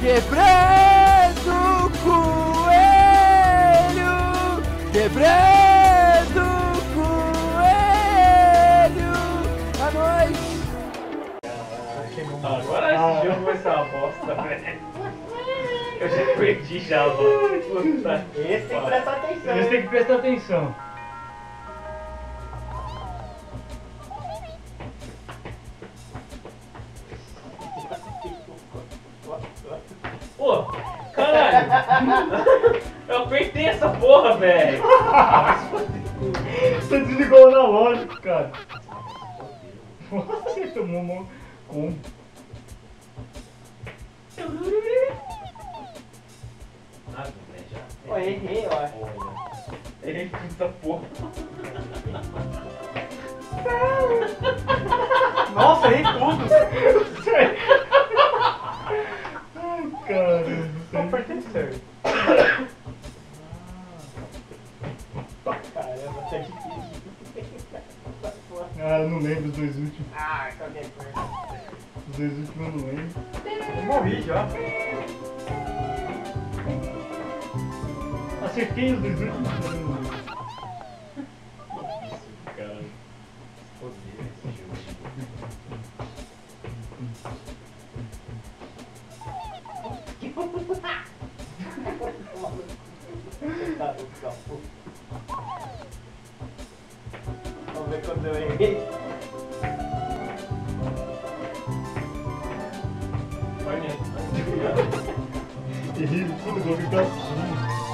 Quebrando o coelho, quebrando o coelho, à noite. Agora esse jogo vai ser uma bosta, velho. Eu já perdi já, mano. Puta. Esse tem que prestar atenção. Você tem que prestar atenção. Pô, caralho! Eu apertei essa porra, velho! Você desligou o analógico, cara. Você tomou uma com. Ah, né, já. Pô, errei, eu acho. Errei essa porra. Nossa, errei tudo. Ai, caramba. Certo. Caramba, difícil. Ah, eu não lembro os dois últimos. Ah, qualquer coisa. Os dois últimos eu não lembro. Eu morri já. Acertei os dois últimos. eu não lembro. Cara, esse jogo. 이래? 아니, 이 코드 거기까?